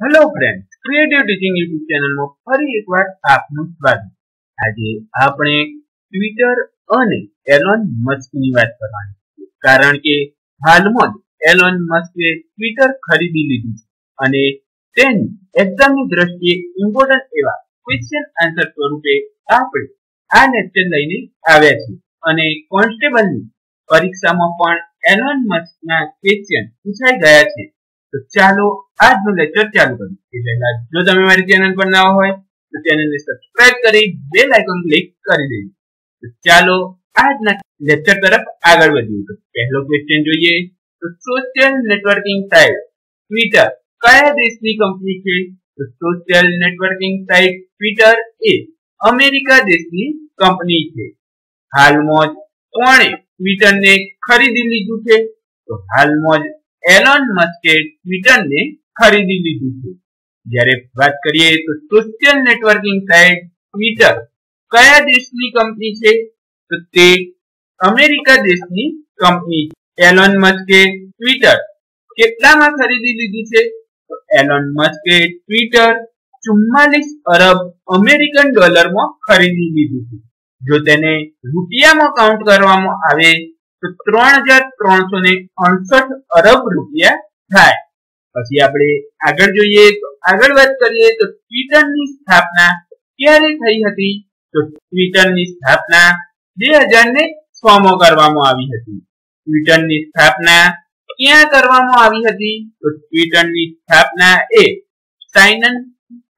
Hello friend creative teaching YouTube ચેનલમાં ફરી એકવાર આપનું સ્વાગત. આજે આપણે ટ્વિટર અને એલોન મસ્કની વાત કરવાની છે. કારણ કે હાલમાં જ એલોન મસ્કે ટ્વિટર ખરીદી લીધું છે અને તેની એક્ઝામની દ્રષ્ટિએ ઇમ્પોર્ટન્ટ એવા ક્વેશ્ચન આન્સર સ્વરૂપે આપણે આ લેક્ચર લઈને આવ્યા છીએ. અને કોન્સ્ટેબલની પરીક્ષામાં પણ એલોન મસ્કના ક્વેશ્ચન પૂછાઈ ગયા છે. તો ચાલો આજનું લેક્ચર ચાલુ કરીએ. એ પહેલા જો તમે મારી ચેનલ પર ના હોય, તો ચેનલને સબસ્ક્રાઇબ કરી બેલ આઇકોન ક્લિક કરી દેજો. તો ચાલો આજના લેક્ચર તરફ આગળ વધીએ. તો પહેલો ક્વેશ્ચન જોઈએ. તો સોશિયલ નેટવર્કિંગ સાઇટ ટ્વિટર કયા દેશની કંપની છે? તો સોશિયલ નેટવર્કિંગ સાઇટ ટ્વિટર એ અમેરિકા દેશની કંપની છે. હાલમાં જ કોણે ટ્વિટરને ખરીદી લીધું છે? તો હાલમાં જ એલોન મસ્કે ટ્વિટરને ખરીદી લીધું છે. જ્યારે વાત કરીએ તો સોશિયલ નેટવર્કિંગ સાઇટ ટ્વિટર કયા દેશની કંપની છે? તો તે અમેરિકા દેશની કંપની એલોન મસ્કે ટ્વિટર કેટલામાં ખરીદી લીધું છે? તો એલોન મસ્કે ટ્વિટર ચુમ્માલીસ અરબ અમેરિકન ડોલરમાં ખરીદી લીધું છે. જો તેને રૂપિયામાં કાઉન્ટ કરવામાં આવે તો ત્રણ હજાર પછી આપણે આગળ જોઈએ, તો આગળ વાત કરીએ, તો ટ્વિટરની સ્થાપના ક્યારે થઈ હતી? તો ટ્વિટરની સ્થાપના બે હજાર ને માં કરવામાં આવી હતી. ટ્વિટરની સ્થાપના ક્યાં કરવામાં આવી હતી? તો ટ્વિટરની સ્થાપના એ સાઇનન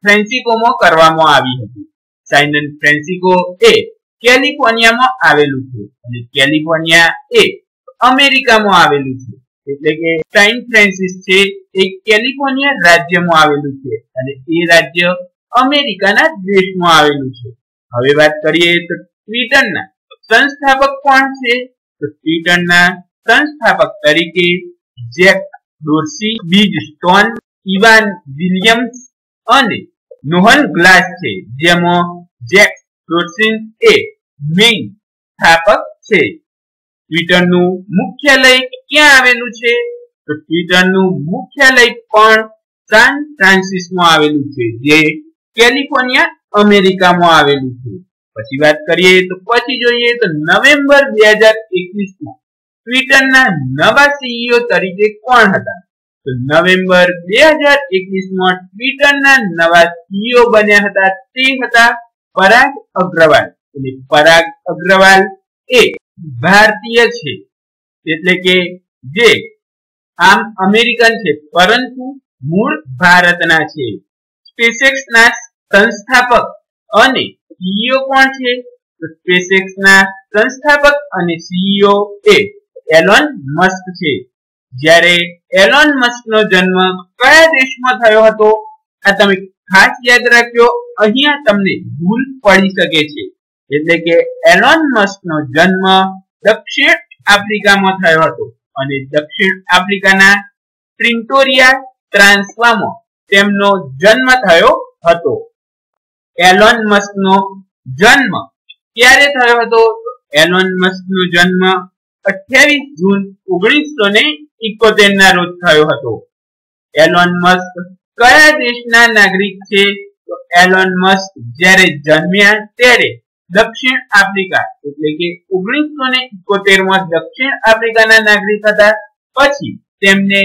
ફ્રેન્સિકોમાં કરવામાં આવી હતી. સાઇનન ફ્રેન્સિકો એ કેલિફોર્નિયામાં આવેલું છે. અને કેલિફોર્નિયા એ અમેરિકામાં આવેલું છે. એટલે કે સાઇન ફ્રાન્સિસ છે, એ કેલિફોર્નિયા રાજ્યમાં આવેલું છે. અને એ રાજ્ય અમેરિકાના દેશમાં આવેલું છે. હવે વાત કરીએ તો ટ્વિટરના સંસ્થાપક કોણ છે? તો ટ્વિટરના સંસ્થાપક તરીકે જેક ડોર્સી, બીજ સ્ટોન, ઇવાન વિલિયમ્સ અને નોહન ગ્લાસ છે. જેમાં જેક ડોર્સિન એ મેઇન સ્થાપક છે. ટ્વિટરનું મુખ્યાલય ક્યાં આવેલું છે? તો ટ્વિટરનું મુખ્યાલય પણ સાન ફ્રાન્સિસમાં આવેલું છે, જે કેલિફોર્નિયા અમેરિકામાં આવેલું છે. પછી વાત કરીએ તો પછી જોઈએ તો નવેમ્બર બે હજાર એકવીસમાં ટ્વિટરના નવા સીઈઓ તરીકે કોણ હતા? તો નવેમ્બર બે હજાર એકવીસમાં ટ્વિટરના નવા સીઈઓ બન્યા હતા તે હતા પરાગ અગ્રવાલ. એટલે પરાગ અગ્રવાલ એ ભારતીય છે. એટલે કે જે આમ અમેરિકન છે, પરંતુ મૂળ ભારતના છે. સ્પેસએક્સ ના સંસ્થાપક અને સીઈઓ કોણ છે? તો ના સંસ્થાપક અને સીઈઓ એ એલોન મસ્ક છે. જ્યારે એલોન મસ્ક નો જન્મ કયા દેશમાં થયો હતો? આ તમે ખાસ યાદ રાખજો. અહીંયા તમને ભૂલ પડી શકે છે. એટલે કે એલોન મસ્ક નો જન્મ દક્ષિણ આફ્રિકામાં થયો હતો અને દક્ષિણ આફ્રિકાના પ્રિન્ટોરિયા ટ્રાન્સવામાં તેમનો જન્મ થયો હતો. એલોન મસ્ક નો જન્મ ક્યારે થયો હતો? એલોન મસ્ક નો જન્મ અઠ્યાવીસ જૂન ઓગણીસો ને ઇકોતેર ના રોજ થયો હતો. એલોન મસ્ક કયા દેશના નાગરિક છે? તો એલોન મસ્ક જ્યારે જન્મ્યા ત્યારે દક્ષિણ આફ્રિકા એટલે કે ઓગણીસો ને ઇકોતેરમાં દક્ષિણ આફ્રિકાના નાગરિક હતા. પછી તેમને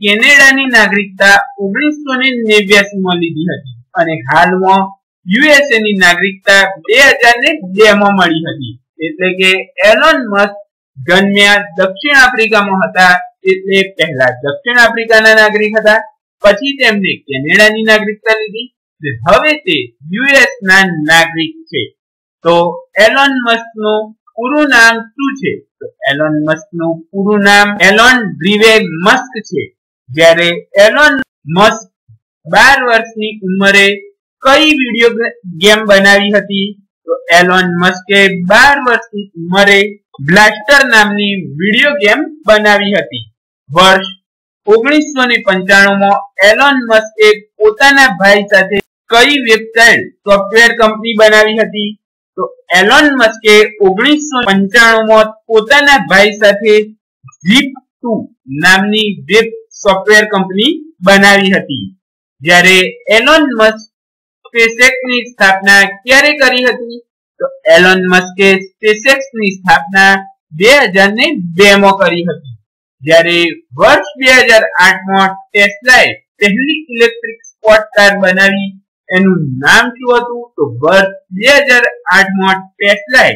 કેનેડાની નાગરિકતા ઓગણીસો ને નેવ્યાસી માં લીધી હતી અને હાલમાં યુએસએ ની નાગરિકતા બે હજાર ને બે માં મળી હતી. એટલે કે એલોન મસ્ક જન્મ્યા દક્ષિણ આફ્રિકામાં હતા એટલે પહેલા દક્ષિણ આફ્રિકાના નાગરિક હતા. પછી તેમને કેનેડાની નાગરિકતા લીધી. હવે તે યુએસ નાગરિક છે. તો એલોન મસ્ક પૂરું નામ શું છે? તો એલોન મસ્ક પૂરું નામ એલોન ડ્રીવે મસ્ક છે. જ્યારે એલોન મસ્ક બાર વર્ષની ઉંમરે કઈ વીડિયો ગેમ બનાવી હતી? તો એલોન મસ્કે બાર વર્ષની ઉંમરે બ્લાસ્ટર નામની વીડિયો ગેમ બનાવી હતી. વર્ષ ઓગણીસો ને પંચાણું માં એલોન મસ્કે પોતાના ભાઈ સાથે કઈ વેબસાઇટ સોફ્ટવેર કંપની બનાવી હતી? તો એલોન મસ્કે ઓગણીસો પંચાણું પોતાના ભાઈ સાથે ઝીપ ટુ નામની વેબ સોફ્ટવેર કંપની બનાવી હતી. જ્યારે એલોન મસ્ક સ્પેસેક્સની સ્થાપના ક્યારે કરી હતી? તો એલોન મસ્કે સ્પેસેક્સની સ્થાપના બે હજાર ને બે માં કરી હતી. જ્યારે વર્ષ બે હજાર આઠમાં ટેસ્લાએ પહેલી ઇલેક્ટ્રિક સ્પોર્ટ કાર બનાવી એનું નામ શું હતું? તો વર્ષ બે હજાર આઠમાં ટેસ્લાએ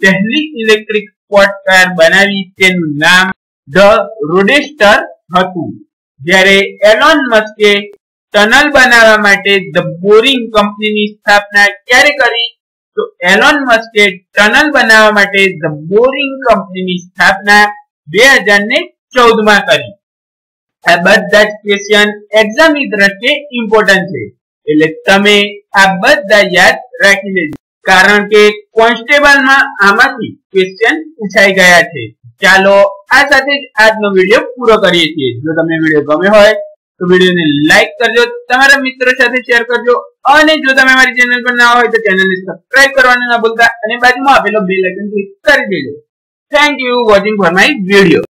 પહેલી ઇલેક્ટ્રિક સ્પોર્ટ કાર બનાવી. તેનું નામ ધ રોડેસ્ટર હતું. જ્યારે એલોન મસ્કે ટનલ બનાવવા માટે ધ બોરિંગ કંપનીની સ્થાપના ક્યારે કરી? તો એલોન મસ્કે ટનલ બનાવવા માટે ધ બોરિંગ કંપનીની સ્થાપના બે હજાર ને ચૌદમાં કરી. આ બધા જ ક્વેશ્ચન એક્ઝામની દ્રષ્ટિએ ઇમ્પોર્ટન્ટ છે. એટલે તમે આ બધા યાદ રાખી લેજો. કારણ કે કોન્સ્ટેબલમાં આમાંથી ક્વેશ્ચન પૂછાઈ ગયા છે. ચાલો આ સાથે જ આજનો વીડિયો પૂરો કરીએ છીએ. જો તમને વીડિયો ગમે હોય, તો વિડીયોને લાઈક કરજો, તમારા મિત્રો સાથે શેર કરજો, અને જો તમે મારી ચેનલ પર ના હોય, તો ચેનલને સબસ્ક્રાઇબ કરવાનું ના ભૂલતા, અને બાજુમાં આપેલો બેલ આઇકન ક્લિક કરી દેજો. Thank you watching for my video